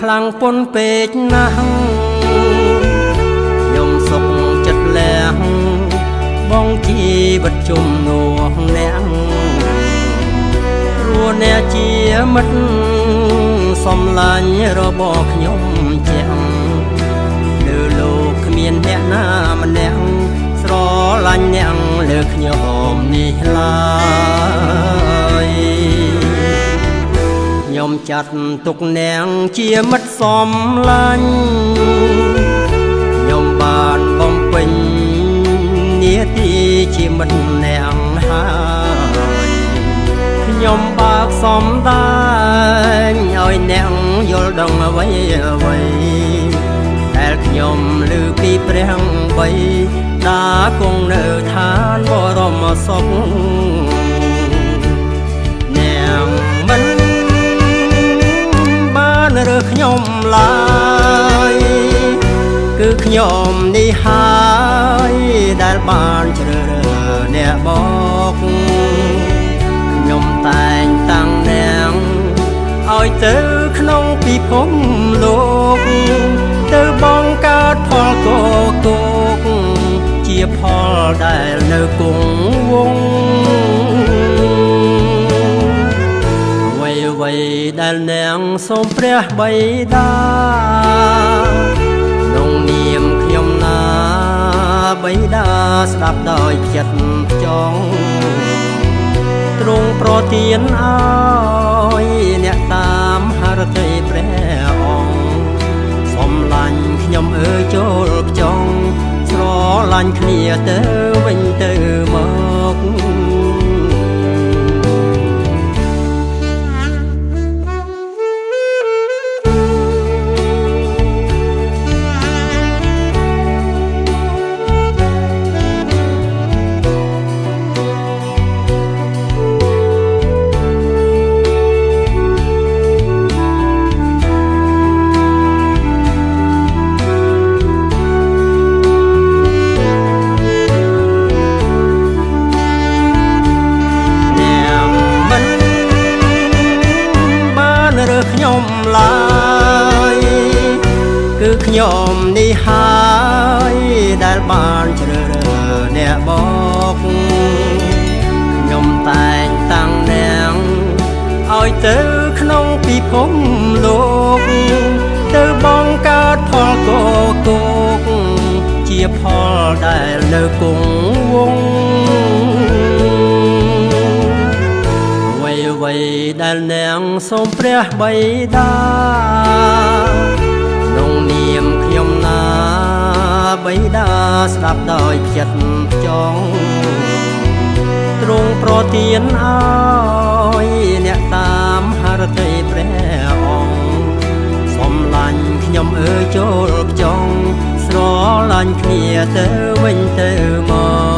ខ្លាំងពុនពេកណាស់ខ្ញុំសុខចិត្តលះបងជីវិតជុំនោះអ្នកព្រោះអ្នកជាមិត្តសំឡាញ់របស់ខ្ញុំជាក់លើលោកគ្មានអ្នកណាម្នាក់ស្រឡាញ់អ្នកលើខ្ញុំនេះឡើយ ចាត់ទុកនាងជាមិត្តសំឡាញ់ខ្ញុំបានបំពេញនាទីជាមិត្តនាងហើយខ្ញុំបើកសំដែងឲ្យអ្នកយល់ដឹងអ្វីអ្វីដែលខ្ញុំឮពីព្រះបីដាគង់នៅឋានបរមសុខ ខ្ញុំនេះហើយដែលបានជ្រើសរើសអ្នកបកខ្ញុំតែងតាំងអ្នកឲ្យទៅក្នុងពិភពលោកទៅបងកើតផលកកោកជាផលដែលនៅគង់វងអ្វីអ្វីដែលនាងសូមព្រះបិតា បិតាស្ដាប់ដោយចិត្តចង់ទ្រង់ប្រទានឲ្យអ្នកតាមហរតីព្រះអង្គសំឡាញ់ខ្ញុំអើយចូលខ្ចង់ស្រឡាញ់គ្នាទៅវិញទៅមក គឺខ្ញុំនេះហើយដែលបានជ្រើសរើសអ្នកបកខ្ញុំតែងតាំងអ្នកឲ្យទៅក្នុងពិភពលោកទៅបងកើតផលកកោកជាផលដែលនៅគង់វងអ្វីដែលនាងសូមព្រះបិតា ស្ដាប់ដោយចិត្តចង់ទ្រង់ប្រទានឲ្យអ្នកតាមហរតីព្រះអង្គសំឡាញ់ខ្ញុំអើយចូលខ្ចង់ស្រឡាញ់គ្នាទៅវិញទៅមក